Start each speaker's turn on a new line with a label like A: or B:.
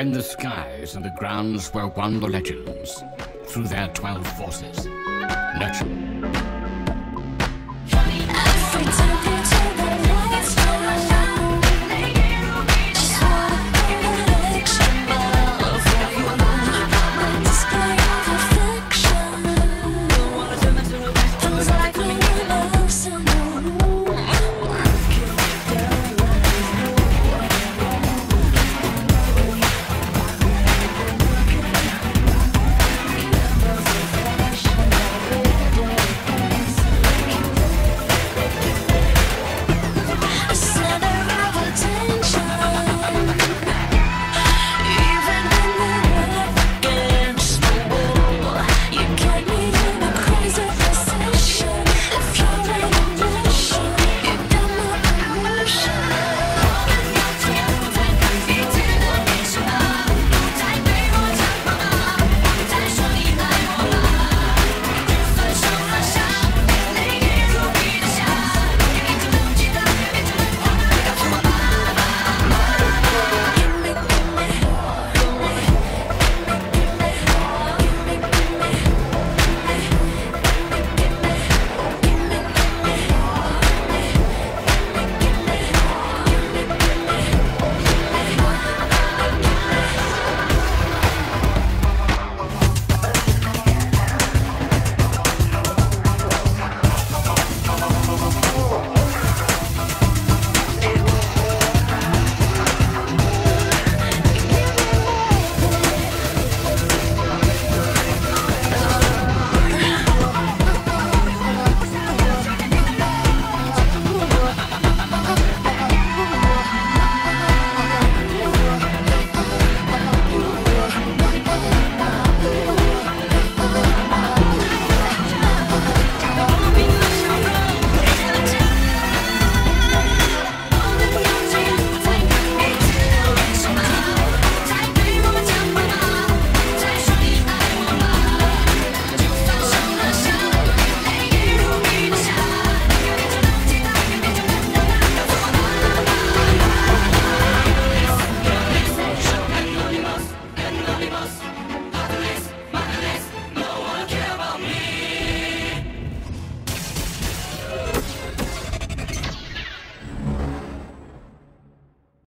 A: In the skies and the grounds where won the legends, through their twelve forces, nurture.